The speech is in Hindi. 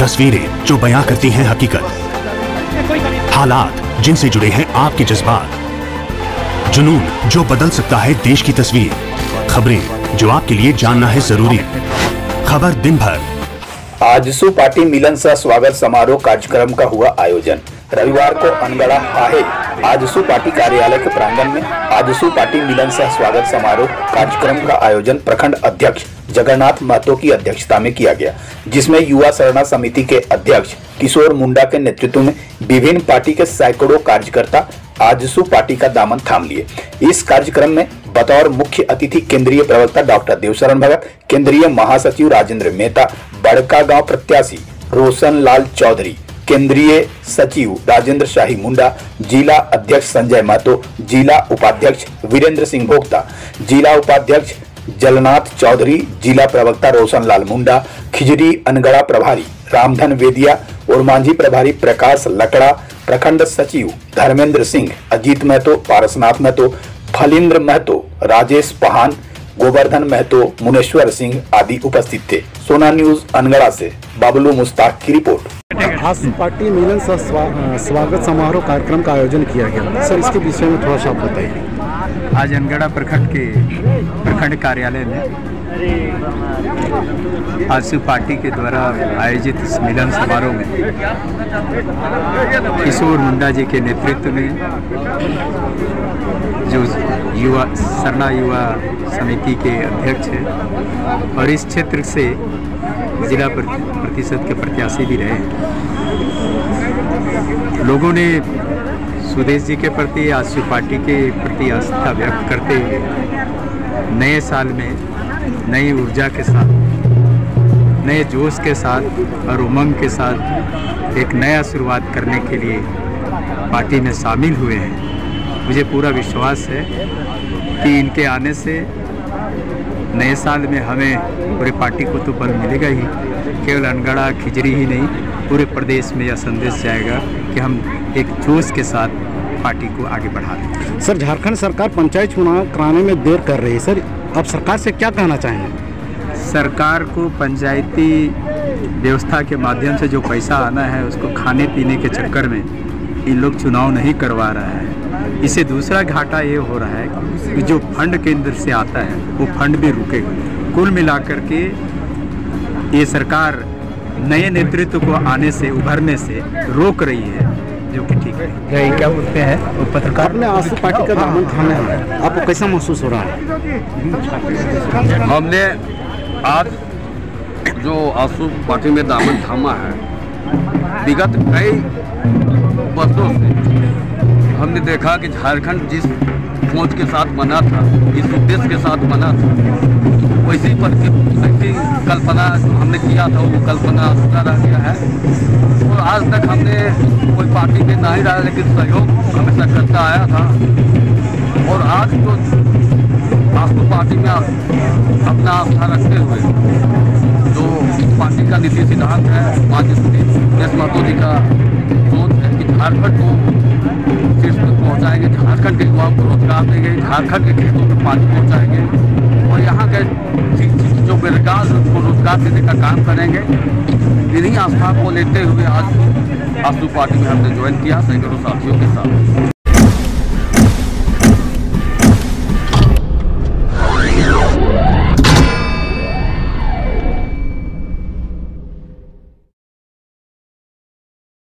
तस्वीरें जो बयां करती हैं हकीकत। हालात जिनसे जुड़े हैं आपके जज्बात। जुनून जो बदल सकता है देश की तस्वीर। खबरें जो आपके लिए जानना है ज़रूरी। खबर दिन भर। आजसू पार्टी मिलन सह स्वागत समारोह कार्यक्रम का हुआ आयोजन। रविवार को अनगढ़ा आहे। आजसू पार्टी कार्यालय के प्रांगण में आजसू पार्टी मिलन सह स्वागत समारोह कार्यक्रम का आयोजन प्रखंड अध्यक्ष जगन्नाथ महतो की अध्यक्षता में किया गया, जिसमें युवा सरना समिति के अध्यक्ष किशोर मुंडा के नेतृत्व में विभिन्न पार्टी के सैकड़ों कार्यकर्ता आजसू पार्टी का दामन थाम लिए। इस कार्यक्रम में बतौर मुख्य अतिथि केंद्रीय प्रवक्ता डॉक्टर देवशरण भगत, केंद्रीय महासचिव राजेंद्र मेहता, बड़का गाँव प्रत्याशी रोशन लाल चौधरी, केंद्रीय सचिव राजेंद्र शाही मुंडा, जिला अध्यक्ष संजय महतो, जिला उपाध्यक्ष वीरेंद्र सिंह भोक्ता, जिला उपाध्यक्ष जलनाथ चौधरी, जिला प्रवक्ता रोशन लाल मुंडा खिजड़ी अनगड़ा प्रभारी रामधन वेदिया और मांझी प्रभारी प्रकाश लकड़ा, प्रखंड सचिव धर्मेंद्र सिंह, अजीत महतो, पारसनाथ महतो, फलिंद्र महतो, राजेश पहान गोवर्धन महतो मुनेश्वर सिंह आदि उपस्थित थे। सोना न्यूज़ अनगढ़ा से बाबलू मुस्ताक की रिपोर्ट। आज पार्टी मिलन सह स्वा, स्वागत समारोह कार्यक्रम का आयोजन किया गया। सर इसके विषय में थोड़ा सा आप बताइए। आज अनगढ़ा प्रखंड के प्रखंड कार्यालय में आजसू पार्टी के द्वारा आयोजित इस मिलन समारोह में किशोर मुंडा जी के नेतृत्व में जो युवा, सरना युवा समिति के अध्यक्ष हैं और इस क्षेत्र से जिला प्रतिशत के प्रत्याशी भी रहे लोगों ने सुदेश जी के प्रति आजसू पार्टी के प्रति आस्था व्यक्त करते हुए नए साल में नई ऊर्जा के साथ, नए जोश के साथ और उमंग के साथ एक नया शुरुआत करने के लिए पार्टी में शामिल हुए हैं। मुझे पूरा विश्वास है कि इनके आने से नए साल में हमें पूरे पार्टी को तो बल मिलेगा ही, केवल अनगढ़ा खिजड़ी ही नहीं, पूरे प्रदेश में यह संदेश जाएगा कि हम एक जोश के साथ पार्टी को आगे बढ़ा रहे हैं। सर, झारखंड सरकार पंचायत चुनाव कराने में देर कर रही है। सर अब सरकार से क्या कहना चाहेंगे? सरकार को पंचायती व्यवस्था के माध्यम से जो पैसा आना है, उसको खाने पीने के चक्कर में इन लोग चुनाव नहीं करवा रहा है। इससे दूसरा घाटा ये हो रहा है कि जो फंड केंद्र से आता है, वो फंड भी रुकेगा कुल मिलाकर के ये सरकार नए नेतृत्व को आने से, उभरने से रोक रही है। जो कि ठीक है। क्या बोलते हैं? वो पत्रकार? आपने आँसू पार्टी का दामन थामा है आपको कैसा महसूस हो रहा है? हमने आज जो आँसू पार्टी में दामन थामा है विगत कई वर्षों से हमने देखा कि झारखंड जिस सोच के साथ बना था इस उद्देश्य के साथ बना था वैसी वैसी कल्पना हमने किया था, वो कल्पना अधूरा रह गया है। और आज तक हमने कोई पार्टी में नहीं रहा, लेकिन सहयोग हमेशा करता आया था। और आज तो आसपू पार्टी में अपना आस्था रखते हुए जो पार्टी का नीति सिद्धांत है, माननीय सुनील महतो जी का सोच है कि झारखंड को शीर्ष पहुँचाएँगे, झारखंड के युवाओं को रोज़गार देंगे, झारखंड के खेतों में पानी पहुँचाएँगे। रोज़गार देने का काम करेंगे। इन्हीं आस्था को लेते हुए आज आसू पार्टी में हमने ज्वाइन किया सैकड़ों साथियों के साथ।